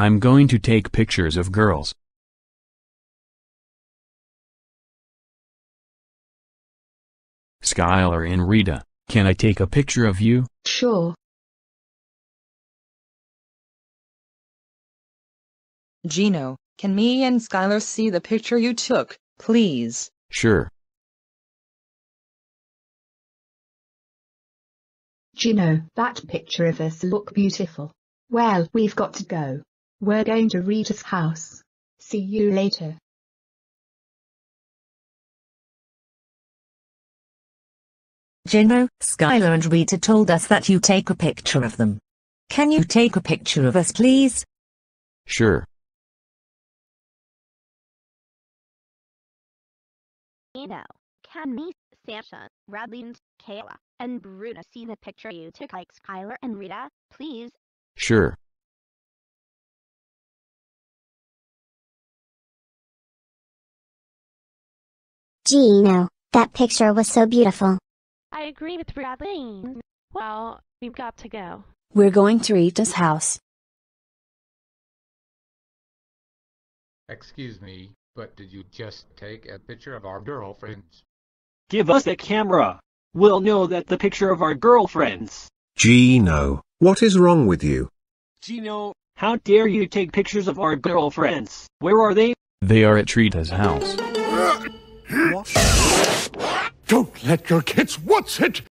I'm going to take pictures of girls. Skylar and Rita, can I take a picture of you? Sure. Gino, can me and Skylar see the picture you took, please? Sure. Gino, that picture of us look beautiful. Well, we've got to go. We're going to Rita's house. See you later. Gino, Skylar and Rita told us that you take a picture of them. Can you take a picture of us please? Sure. Gino, can me, Sasha, Radley Kayla, and Bruna see the picture you took like Skylar and Rita, please? Sure. Gino, that picture was so beautiful. I agree with Radley. Well, we've got to go. We're going to Rita's house. Excuse me, but did you just take a picture of our girlfriends? Give us the camera. We'll know that the picture of our girlfriends. Gino, what is wrong with you? Gino, how dare you take pictures of our girlfriends? Where are they? They are at Rita's house. Don't let your kids watch it!